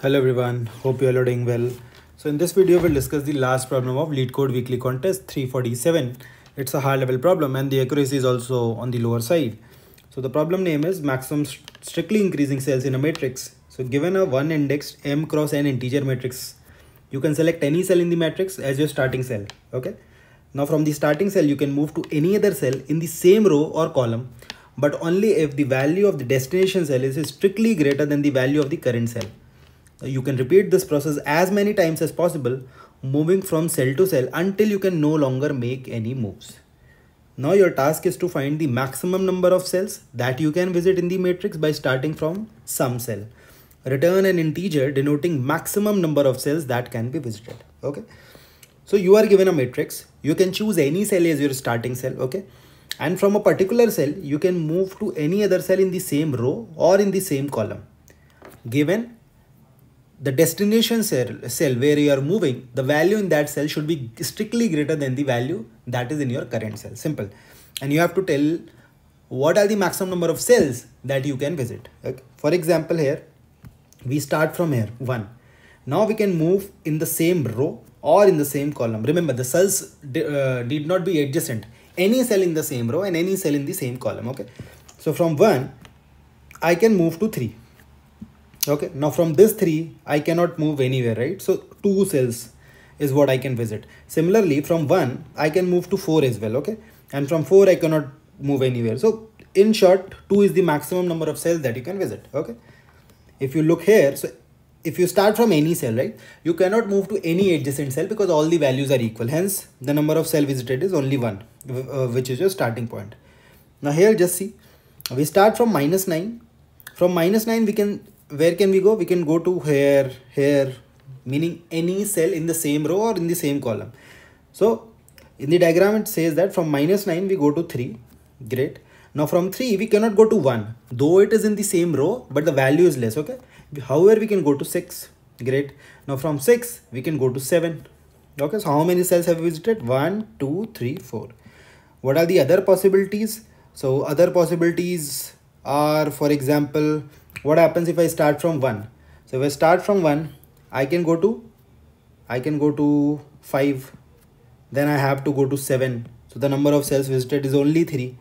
Hello everyone, hope you all are doing well. So in this video we'll discuss the last problem of LeetCode weekly contest 347. It's a high level problem and the accuracy is also on the lower side. So the problem name is maximum strictly increasing cells in a matrix. So given a one indexed m cross n integer matrix, you can select any cell in the matrix as your starting cell. Okay. Now from the starting cell you can move to any other cell in the same row or column but only if the value of the destination cell is strictly greater than the value of the current cell. You can repeat this process as many times as possible, moving from cell to cell until you can no longer make any moves. Now your task is to find the maximum number of cells that you can visit in the matrix by starting from some cell. Return an integer denoting maximum number of cells that can be visited. Okay. So you are given a matrix. You can choose any cell as your starting cell. Okay. And from a particular cell, you can move to any other cell in the same row or in the same column. Given the destination cell, cell where you are moving, the value in that cell should be strictly greater than the value that is in your current cell. Simple. And you have to tell what are the maximum number of cells that you can visit. Okay. For example, here we start from here 1. Now we can move in the same row or in the same column. Remember the cells uh, need not be adjacent. Any cell in the same row and any cell in the same column. Okay. So from 1 I can move to 3 okay now from this three i cannot move anywhere right? So two cells is what i can visit. Similarly from one i can move to four as well okay? And from four i cannot move anywhere. So in short two is the maximum number of cells that you can visit okay? If you look here so if you start from any cell right you cannot move to any adjacent cell because all the values are equal. Hence the number of cell visited is only one uh, which is your starting point. Now here just see. We start from minus 9 from minus 9 we can where can we go? We can go to here here meaning any cell in the same row or in the same column. So in the diagram it says that from minus 9 we go to 3 great. Now from 3 we cannot go to 1 though it is in the same row but the value is less okay? However we can go to 6 great. Now from 6 we can go to 7 okay so how many cells have we visited? 1 2 3 4 what are the other possibilities? So other possibilities are for example what happens if I start from 1 so if I start from 1 I can go to I can go to 5 then I have to go to 7 so the number of cells visited is only 3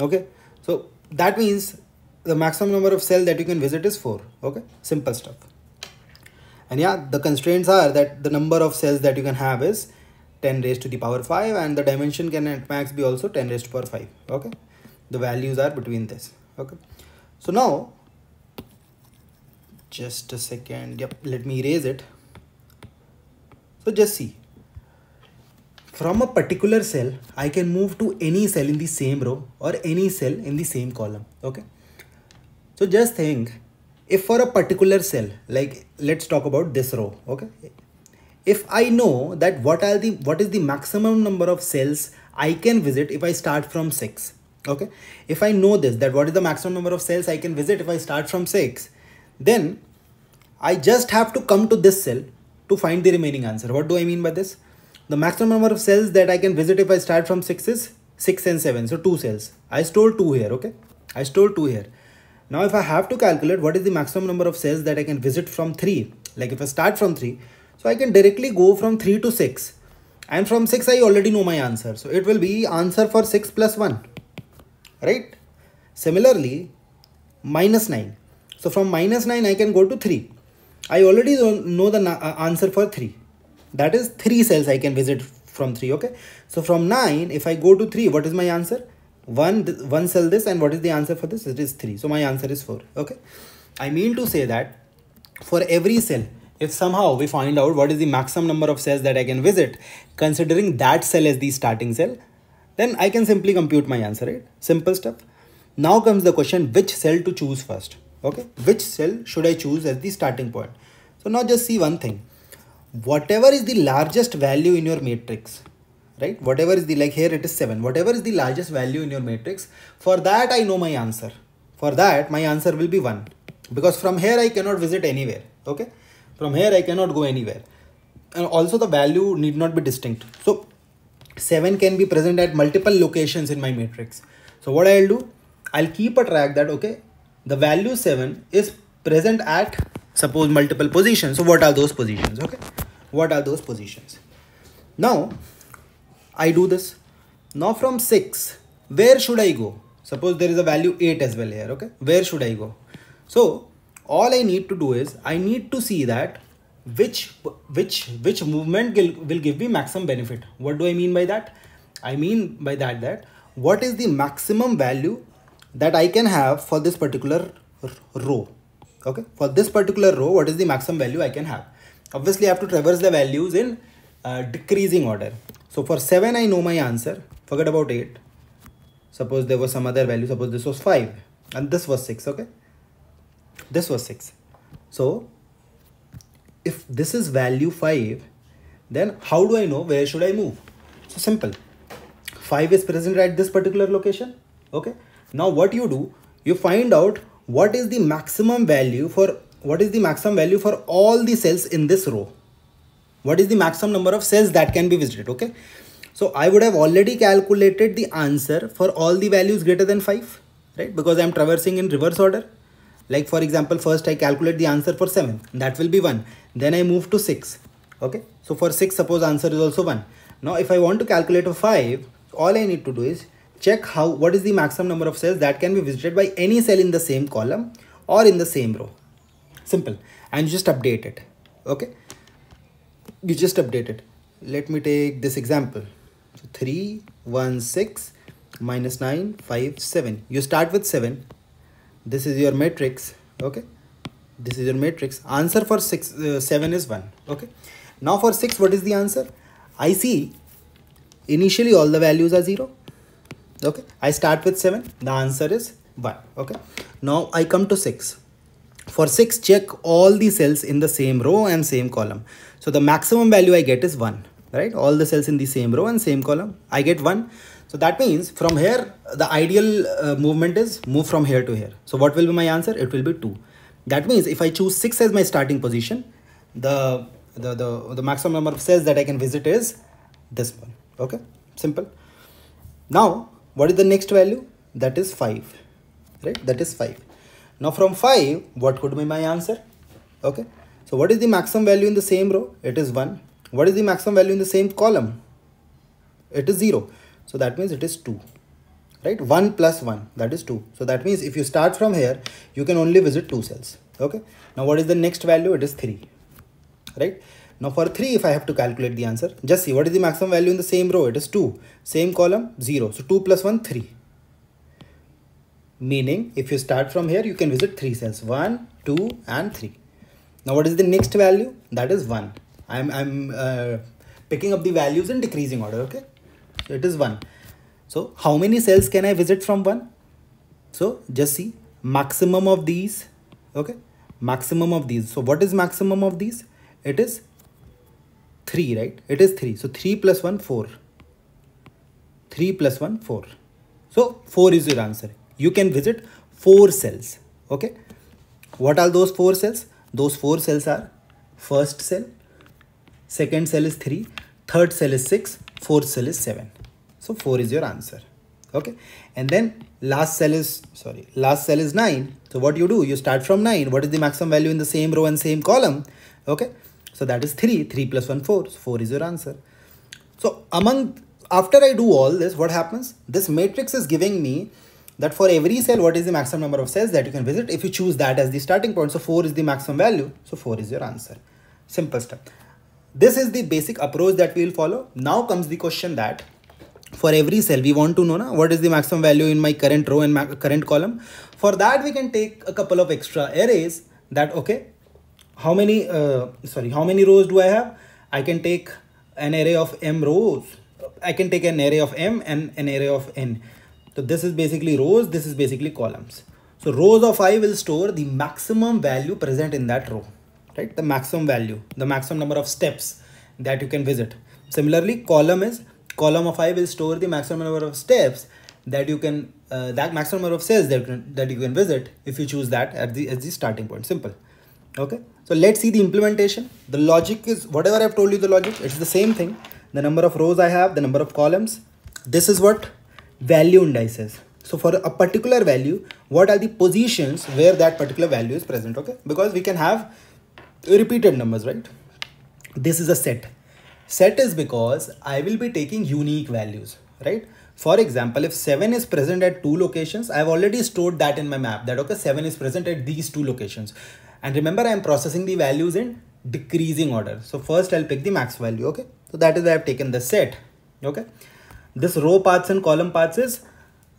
okay? So that means the maximum number of cells that you can visit is 4 okay? Simple stuff. And yeah the constraints are that the number of cells that you can have is 10 raised to the power 5 and the dimension can at max be also 10 raised to power 5 okay? The values are between this. Okay? So now just a second. Yep let me erase it. So just see. From a particular cell i can move to any cell in the same row or any cell in the same column okay? So just think if for a particular cell like let's talk about this row okay? If i know that what are the what is the maximum number of cells i can visit if i start from 6 okay? If i know this that what is the maximum number of cells i can visit if i start from 6 then I just have to come to this cell to find the remaining answer. What do I mean by this? The maximum number of cells that I can visit if I start from 6 is 6 and 7. So 2 cells. I stole 2 here, okay? I stole 2 here. Now if I have to calculate what is the maximum number of cells that I can visit from 3, like if I start from 3, so I can directly go from 3 to 6. And from 6 I already know my answer. So it will be answer for 6 plus 1, right? Similarly, minus 9. So from minus 9 I can go to 3. I already know the uh, answer for 3. That is 3 cells I can visit from 3. Okay. So from 9 if I go to 3 what is my answer? 1 one cell this and what is the answer for this? It is 3. So my answer is 4. Okay. I mean to say that for every cell if somehow we find out what is the maximum number of cells that I can visit considering that cell as the starting cell then I can simply compute my answer right simple stuff now comes the question which cell to choose first okay? Which cell should i choose as the starting point? So now just see one thing. Whatever is the largest value in your matrix right? Whatever is the like here it is 7 whatever is the largest value in your matrix for that i know my answer. For that my answer will be 1 because from here i cannot visit anywhere. Okay? From here i cannot go anywhere. And also the value need not be distinct. So 7 can be present at multiple locations in my matrix. So what i'll do? I'll keep a track that okay the value 7 is present at suppose multiple positions. So what are those positions? Okay. What are those positions? Now i do this. Now from 6 where should i go? Suppose there is a value 8 as well here okay? Where should i go? So all i need to do is i need to see that which which which movement will, will give me maximum benefit. What do i mean by that? I mean by that that what is the maximum value that i can have for this particular row. Okay? For this particular row what is the maximum value i can have? Obviously i have to traverse the values in uh, decreasing order. So for 7 i know my answer. Forget about 8 suppose there was some other value. Suppose this was 5 and this was 6 okay? This was 6 so if this is value 5 then how do i know where should i move? So simple. 5 is present at this particular location okay now what you do you find out what is the maximum value for what is the maximum value for all the cells in this row. What is the maximum number of cells that can be visited okay? So i would have already calculated the answer for all the values greater than 5 right? Because i'm traversing in reverse order. Like for example first i calculate the answer for 7 that will be 1 then i move to 6 okay? So for 6 suppose answer is also 1 now if i want to calculate a 5 all i need to do is check how what is the maximum number of cells that can be visited by any cell in the same column or in the same row. Simple. And you just update it. Okay? You just update it. Let me take this example. So 3 1 6 minus 9 5 7 you start with 7 this is your matrix. Okay? This is your matrix. Answer for 6 uh, 7 is 1 okay? Now for 6 what is the answer? I see initially all the values are 0 okay. I start with 7 the answer is 1 okay. Now i come to 6 for 6 check all the cells in the same row and same column. So the maximum value i get is 1 right? All the cells in the same row and same column i get 1 so that means from here the ideal uh, movement is move from here to here. So what will be my answer? It will be 2 that means if i choose 6 as my starting position the the the, the maximum number of cells that i can visit is this one. Okay. Simple. Now what is the next value? That is 5 right? That is 5 now from 5 what could be my answer? Okay. So what is the maximum value in the same row? It is 1 what is the maximum value in the same column? It is 0 so that means it is 2 right? 1 plus 1 that is 2 so that means if you start from here you can only visit two cells. Okay. Now what is the next value? It is 3 right now for 3, if I have to calculate the answer, just see what is the maximum value in the same row? It is 2. Same column, 0. So 2 plus 1, 3. Meaning, if you start from here, you can visit 3 cells. 1, 2 and 3. Now what is the next value? That is 1. I'm, I'm uh, picking up the values in decreasing order, okay? So it is 1. So how many cells can I visit from 1? So just see, maximum of these, okay? Maximum of these. So what is maximum of these? It is 3 right? It is 3 so 3 plus 1 4 3 plus 1 4 so 4 is your answer. You can visit 4 cells okay? What are those 4 cells? Those 4 cells are first cell second cell is 3 third cell is 6 fourth cell is 7 so 4 is your answer okay? And then last cell is sorry last cell is 9 so what you do? You start from 9 what is the maximum value in the same row and same column okay so that is 3. 3 plus 1, 4. So 4 is your answer. So among, after I do all this, what happens? This matrix is giving me that for every cell, what is the maximum number of cells that you can visit if you choose that as the starting point. So 4 is the maximum value. So 4 is your answer. Simple step. This is the basic approach that we will follow. Now comes the question that for every cell we want to know na, what is the maximum value in my current row and current column. For that we can take a couple of extra arrays that okay how many uh, sorry how many rows do I have? I can take an array of m rows. I can take an array of m and an array of n. So this is basically rows this is basically columns. So rows of i will store the maximum value present in that row right? The maximum value the maximum number of steps that you can visit. Similarly column is column of i will store the maximum number of steps that you can uh, that maximum number of cells that, that you can visit if you choose that at the as the starting point. Simple. Okay so let's see the implementation the logic is whatever i've told you the logic it's the same thing the number of rows i have the number of columns this is what value indices so for a particular value what are the positions where that particular value is present okay because we can have repeated numbers, right? This is a set. Set is because I will be taking unique values, right? For example, if 7 is present at two locations, I've already stored that in my map that okay, 7 is present at these two locations. And remember, I'm processing the values in decreasing order. So first I'll pick the max value, okay? So that is why I've taken the set, okay? This row paths and column paths is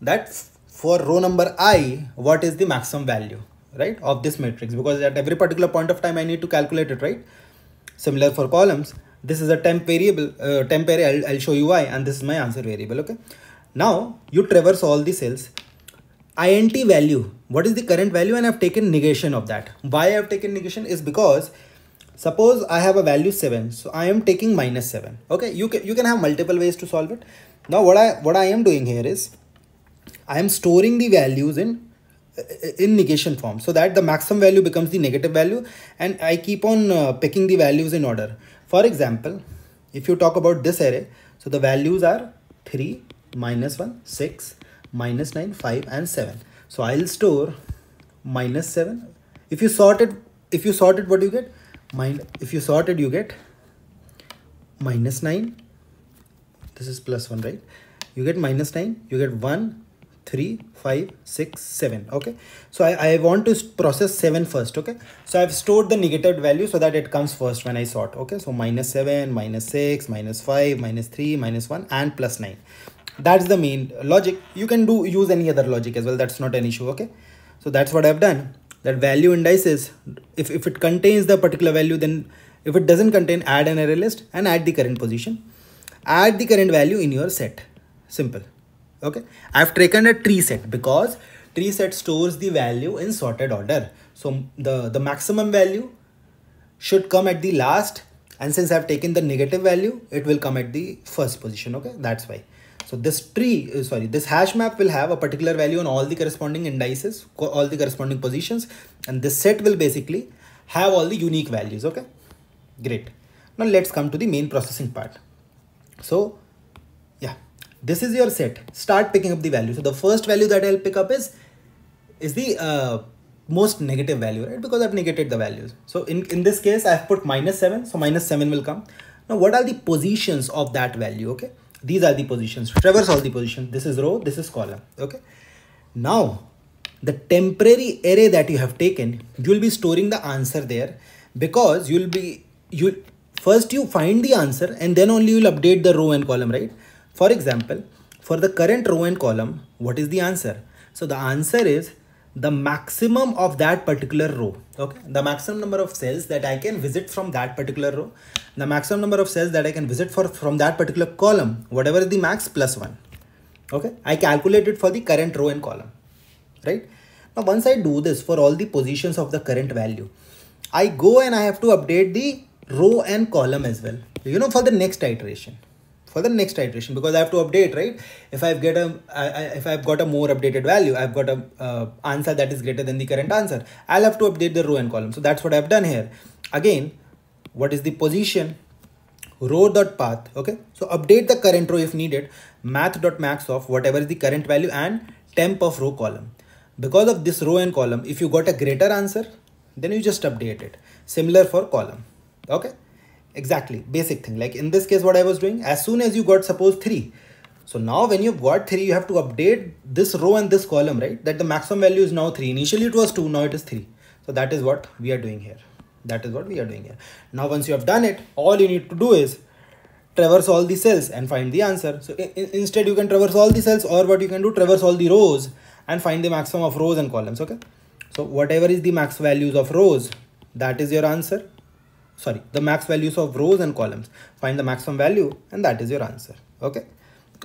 that for row number i, what is the maximum value, right? Of this matrix because at every particular point of time, I need to calculate it, right? Similar for columns, this is a temp variable, uh, temp I'll, I'll show you why, and this is my answer variable, okay? Now you traverse all the cells. Int value, what is the current value? And I've taken negation of that. Why I've taken negation is because suppose I have a value 7. So I am taking minus 7. Okay, you can, you can have multiple ways to solve it. Now what I, what I am doing here is I am storing the values in in negation form so that the maximum value becomes the negative value and I keep on uh, picking the values in order. For example, if you talk about this array, so the values are 3, minus 1, 6, minus 9, 5 and 7. So I'll store minus 7. If you sort it, if you sort it, what do you get? Mind, if you sort it, you get minus 9. This is plus 1, right? You get minus 9, you get 1, 3 5 6 7 okay so I, I want to process 7 first okay so i've stored the negative value so that it comes first when i sort okay so minus 7 minus 6 minus 5 minus 3 minus 1 and plus 9 that's the main logic. You can do use any other logic as well. That's not an issue okay? So that's what i've done. That value indices if, if it contains the particular value then if it doesn't contain add an array list and add the current position. Add the current value in your set. Simple okay? I've taken a tree set because tree set stores the value in sorted order. So the the maximum value should come at the last and since i've taken the negative value it will come at the first position okay? That's why so this tree, uh, sorry, this hash map will have a particular value on all the corresponding indices, all the corresponding positions, and this set will basically have all the unique values. Okay, great. Now let's come to the main processing part. So yeah, this is your set. Start picking up the value. So the first value that I'll pick up is is the uh, most negative value, right? Because I've negated the values. So in, in this case, I've put minus 7. So minus 7 will come. Now, what are the positions of that value? Okay these are the positions. Traverse all the positions this is row this is column. Okay? Now the temporary array that you have taken you will be storing the answer there because you'll be you first you find the answer and then only you'll update the row and column right? For example for the current row and column what is the answer? So the answer is the maximum of that particular row okay? The maximum number of cells that i can visit from that particular row. The maximum number of cells that i can visit for from that particular column whatever is the max plus one okay? I calculate it for the current row and column right? Now once i do this for all the positions of the current value i go and i have to update the row and column as well you know for the next iteration for the next iteration because I have to update, right? If I've get a, I, if I've got a more updated value, I've got a uh, answer that is greater than the current answer. I'll have to update the row and column. So that's what I've done here. Again, what is the position? Row dot path. Okay. So update the current row if needed. Math dot max of whatever is the current value and temp of row column. Because of this row and column, if you got a greater answer, then you just update it. Similar for column. Okay exactly. Basic thing. Like in this case what i was doing as soon as you got suppose 3 so now when you've got 3 you have to update this row and this column right? That the maximum value is now 3 initially it was 2 now it is 3 so that is what we are doing here. That is what we are doing here. Now once you have done it all you need to do is traverse all the cells and find the answer. So instead you can traverse all the cells or what you can do traverse all the rows and find the maximum of rows and columns okay? So whatever is the max values of rows that is your answer sorry the max values of rows and columns. Find the maximum value and that is your answer okay?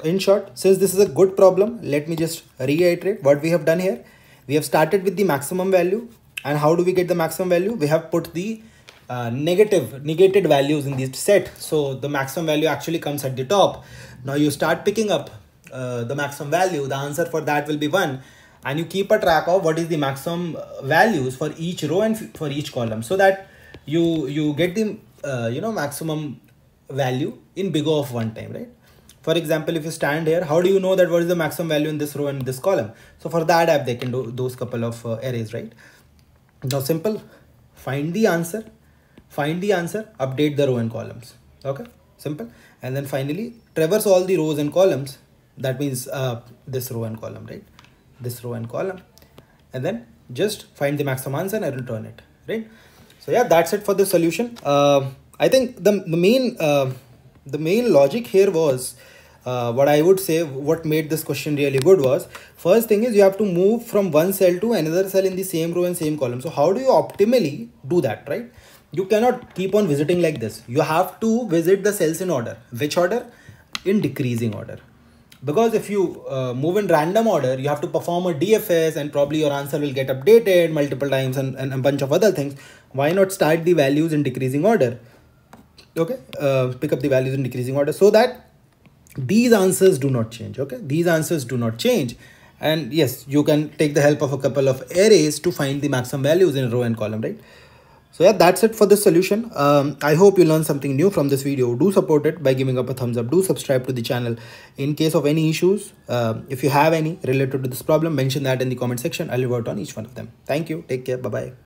In short since this is a good problem let me just reiterate what we have done here. We have started with the maximum value and how do we get the maximum value? We have put the uh, negative negated values in this set. So the maximum value actually comes at the top. Now you start picking up uh, the maximum value. The answer for that will be 1 and you keep a track of what is the maximum uh, values for each row and for each column so that you you get the uh, you know maximum value in big O of one time right? For example if you stand here how do you know that what is the maximum value in this row and this column? So for that app they can do those couple of uh, arrays right? Now simple. Find the answer. Find the answer. Update the row and columns. Okay? Simple. And then finally traverse all the rows and columns. That means uh, this row and column right? This row and column. And then just find the maximum answer and return it right so yeah that's it for the solution uh, i think the, the main uh, the main logic here was uh, what I would say what made this question really good was first thing is you have to move from one cell to another cell in the same row and same column. So how do you optimally do that, right? You cannot keep on visiting like this. You have to visit the cells in order. Which order? In decreasing order. Because if you uh, move in random order, you have to perform a DFS and probably your answer will get updated multiple times and, and a bunch of other things. Why not start the values in decreasing order? Okay, uh, pick up the values in decreasing order so that these answers do not change okay these answers do not change and yes you can take the help of a couple of arrays to find the maximum values in row and column right so yeah that's it for this solution. Um, i hope you learned something new from this video. Do support it by giving up a thumbs up. Do subscribe to the channel in case of any issues. Uh, if you have any related to this problem mention that in the comment section. I'll revert on each one of them. Thank you. Take care. Bye bye